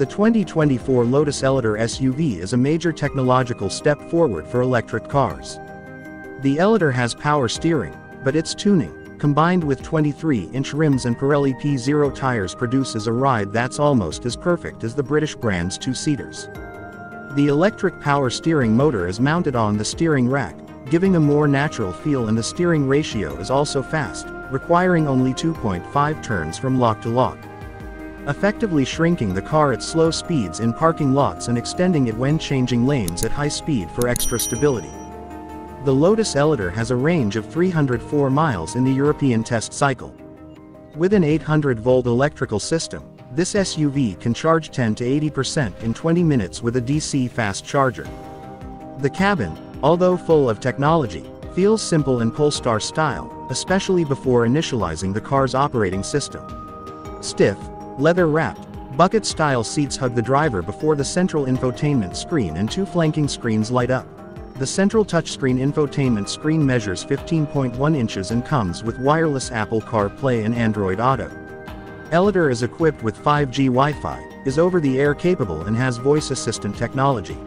The 2024 Lotus Eletre SUV is a major technological step forward for electric cars. The Eletre has power steering, but its tuning, combined with 23-inch rims and Pirelli P Zero tires produces a ride that's almost as perfect as the British brand's two-seaters. The electric power steering motor is mounted on the steering rack, giving a more natural feel and the steering ratio is also fast, requiring only 2.5 turns from lock to lock. Effectively shrinking the car at slow speeds in parking lots and extending it when changing lanes at high speed for extra stability. The Lotus Eletre has a range of 304 miles in the European test cycle. With an 800-volt electrical system, this SUV can charge 10 to 80% in 20 minutes with a DC fast charger. The cabin, although full of technology, feels simple in Polestar style, especially before initializing the car's operating system. Stiff, leather-wrapped, bucket-style seats hug the driver before the central infotainment screen and two flanking screens light up. The central touchscreen infotainment screen measures 15.1 inches and comes with wireless Apple CarPlay and Android Auto. Eletre is equipped with 5G Wi-Fi, is over-the-air capable and has voice assistant technology.